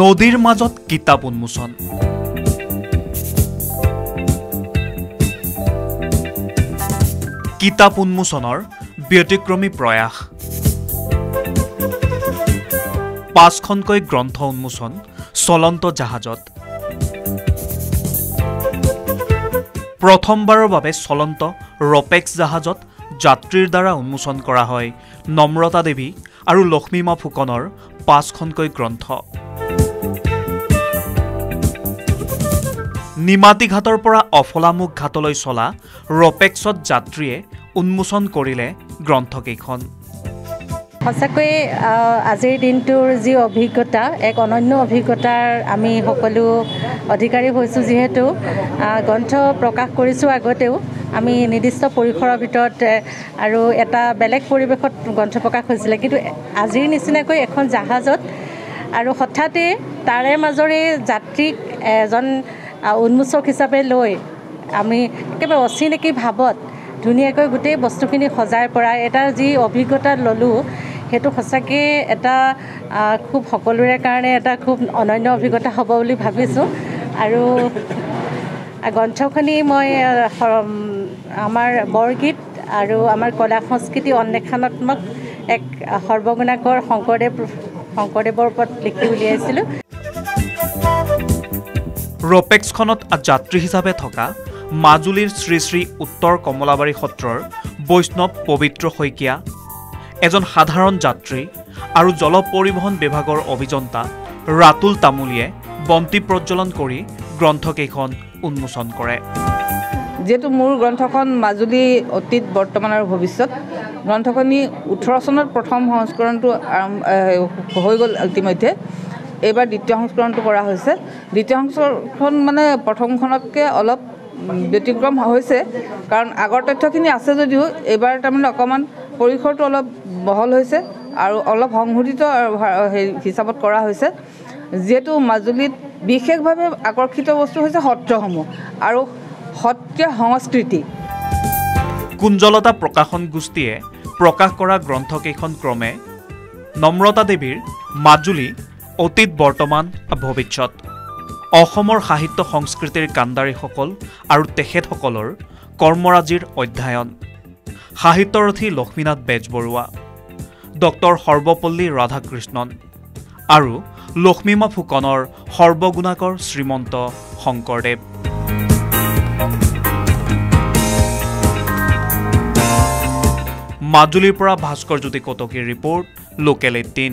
নদীৰ মাজত কিতাপ উন্মোচন। কিতাপ উন্মোচনৰ ব্যতিক্ৰমী প্ৰয়াস। পাঁচখনকৈ গ্ৰন্থ উন্মোচন চলন্ত জাহাজত প্ৰথমবাৰৰ বাবে চলন্ত ৰপেক্স জাহাজত যাত্ৰীৰ দ্বাৰা উন্মোচন কৰা হয় নম্ৰতা দেৱী আৰু লক্ষ্মীমা ফুকনৰ পাঁচখনকৈ গ্ৰন্থ। নিমাতী ঘাটৰ পৰা অফলামুখ ঘাটলৈ চলা ৰপেক্সত যাত্ৰীয়ে উন্মোচন কৰিলে গ্ৰন্থকেইখন। সঁচাকৈয়ে আজিৰ দিনটোৰ যি অভিজ্ঞতা এক অনন্য অভিজ্ঞতাৰ আমি সকলো অধিকাৰী হৈছোঁ যিহেতু গ্ৰন্থ প্ৰকাশ কৰিছোঁ আগতেও আমি নিৰ্দিষ্ট পৰিসৰৰ ভিতৰত আৰু এটা বেলেগ পৰিৱেশত গ্ৰন্থ প্ৰকাশ হৈছিলে। কিন্তু আজিৰ নিচিনাকৈ এখন জাহাজত আৰু হঠাতে তাৰে মাজৰে যাত্ৰীক এজন উন্মোচক হিচাপে লৈ আমি একেবাৰে অচিনাকি ভাৱত ধুনীয়াকৈ গোটেই বস্তুখিনি সজাই পৰাই এটা যি অভিজ্ঞতা ল'লোঁ সেইটো সঁচাকৈ এটা খুব সকলোৰে কাৰণে এটা খুব অনন্য অভিজ্ঞতা হ'ব বুলি ভাবিছোঁ। আৰু গ্ৰন্থখনি মই আমাৰ বৰগীত আৰু আমাৰ কলা সংস্কৃতি অন্বেষণাত্মক এক সৰ্বগুণাকৰ শংকৰদেৱ শংকৰদেৱৰ ওপৰত লিখি উলিয়াইছিলোঁ। ৰপেক্সখনত যাত্ৰী হিচাপে থকা মাজুলীৰ শ্ৰী শ্ৰী উত্তৰ কমলাবাৰী সত্ৰৰ বৈষ্ণৱ পবিত্ৰ শইকীয়া এজন সাধাৰণ যাত্ৰী আৰু জল পৰিবহণ বিভাগৰ অভিযন্তা ৰাতুল তামুলীয়ে বন্তি প্ৰজ্বলন কৰি গ্ৰন্থকেইখন উন্মোচন কৰে। যিহেতু মোৰ গ্ৰন্থখন মাজুলী অতীত বৰ্তমান আৰু ভৱিষ্যত গ্ৰন্থখনি ওঠৰ চনত প্ৰথম সংস্কৰণটো আৰম্ভ হৈ গ'ল ইতিমধ্যে এইবাৰ দ্বিতীয় সংস্কৰণটো কৰা হৈছে। দ্বিতীয় সংস্কৰণ মানে প্ৰথমখনতকৈ অলপ ব্যতিক্ৰম হৈছে। কাৰণ আগৰ তথ্যখিনি আছে যদিও এইবাৰ তাৰমানে অকণমান পৰিসৰটো অলপ বহল হৈছে আৰু অলপ সংশোধিত হিচাপত কৰা হৈছে যিহেতু মাজুলীত বিশেষভাৱে আকৰ্ষিত বস্তু হৈছে সত্ৰসমূহ আৰু সত্ৰীয়া সংস্কৃতি। কুঞ্জলতা প্ৰকাশন গোষ্ঠীয়ে প্ৰকাশ কৰা গ্ৰন্থকেইখন ক্ৰমে নম্ৰতা দেৱীৰ মাজুলী অতীত বৰ্তমান ভৱিষ্যত অসমৰ সাহিত্য সংস্কৃতিৰ কাণ্ডাৰীসকল আৰু তেখেতসকলৰ কৰ্মৰাজিৰ অধ্যয়ন। সাহিত্যৰথী লক্ষ্মীনাথ বেজবৰুৱা। ডক্টৰ সৰ্বপল্লী ৰাধাকৃষ্ণন আৰু লক্ষ্মীমা ফুকনৰ সৰ্বগুণাকৰ শ্ৰীমন্ত শংকৰদেৱ। মাজুলীৰ পৰা ভাস্কৰ জ্যোতি কটকীৰ ৰিপৰ্ট লোকেল এইটিন